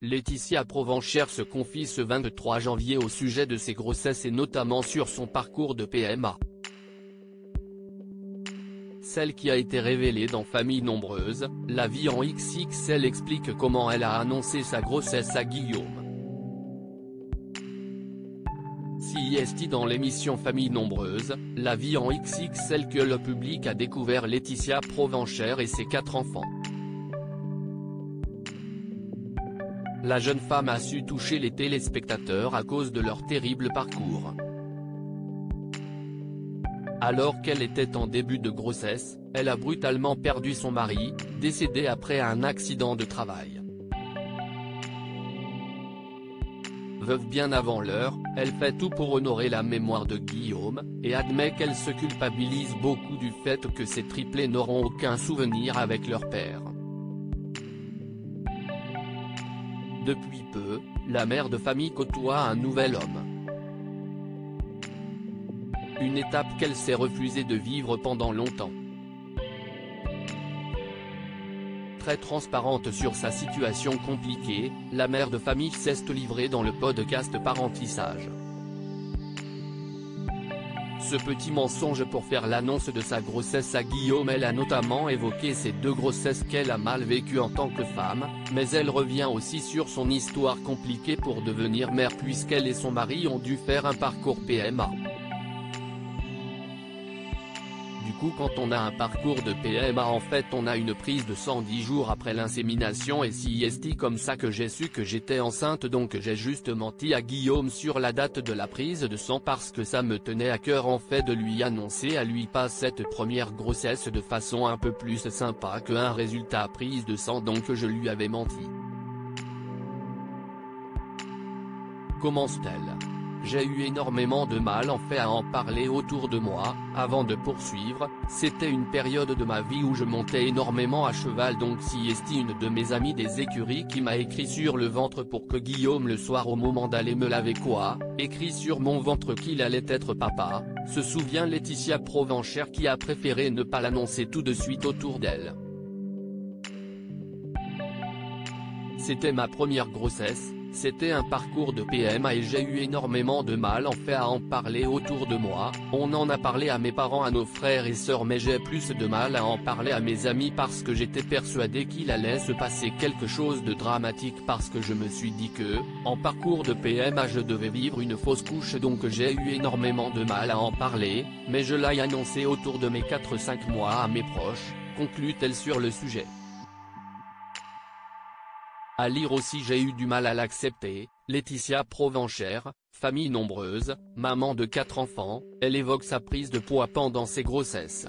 Laetitia Provenchère se confie ce 23 janvier au sujet de ses grossesses et notamment sur son parcours de PMA. Celle qui a été révélée dans Famille Nombreuse, La vie en XXL explique comment elle a annoncé sa grossesse à Guillaume. CIST dans l'émission Famille Nombreuse, La vie en XXL que le public a découvert Laetitia Provenchère et ses quatre enfants. La jeune femme a su toucher les téléspectateurs à cause de leur terrible parcours. Alors qu'elle était en début de grossesse, elle a brutalement perdu son mari, décédé après un accident de travail. Veuve bien avant l'heure, elle fait tout pour honorer la mémoire de Guillaume, et admet qu'elle se culpabilise beaucoup du fait que ses triplés n'auront aucun souvenir avec leur père. Depuis peu, la mère de famille côtoie un nouvel homme. Une étape qu'elle s'est refusée de vivre pendant longtemps. Très transparente sur sa situation compliquée, la mère de famille s'est livrée dans le podcast Parentissage. Ce petit mensonge pour faire l'annonce de sa grossesse à Guillaume elle a notamment évoqué ces deux grossesses qu'elle a mal vécues en tant que femme, mais elle revient aussi sur son histoire compliquée pour devenir mère puisqu'elle et son mari ont dû faire un parcours PMA. Du coup quand on a un parcours de PMA en fait on a une prise de sang 10 jours après l'insémination et si est comme ça que j'ai su que j'étais enceinte donc j'ai juste menti à Guillaume sur la date de la prise de sang parce que ça me tenait à cœur en fait de lui annoncer à lui pas cette première grossesse de façon un peu plus sympa qu'un résultat prise de sang donc je lui avais menti. Commence-t-elle? J'ai eu énormément de mal en fait à en parler autour de moi, avant de poursuivre, c'était une période de ma vie où je montais énormément à cheval donc si est une de mes amies des écuries qui m'a écrit sur le ventre pour que Guillaume le soir au moment d'aller me laver quoi, écrit sur mon ventre qu'il allait être papa, se souvient Laetitia Provenchère qui a préféré ne pas l'annoncer tout de suite autour d'elle. C'était ma première grossesse, c'était un parcours de PMA et j'ai eu énormément de mal en fait à en parler autour de moi, on en a parlé à mes parents à nos frères et sœurs mais j'ai plus de mal à en parler à mes amis parce que j'étais persuadé qu'il allait se passer quelque chose de dramatique parce que je me suis dit que, en parcours de PMA je devais vivre une fausse couche donc j'ai eu énormément de mal à en parler, mais je l'ai annoncé autour de mes 4-5 mois à mes proches, conclut-elle sur le sujet. À lire aussi j'ai eu du mal à l'accepter, Laetitia Provenchère, famille nombreuse, maman de quatre enfants, elle évoque sa prise de poids pendant ses grossesses.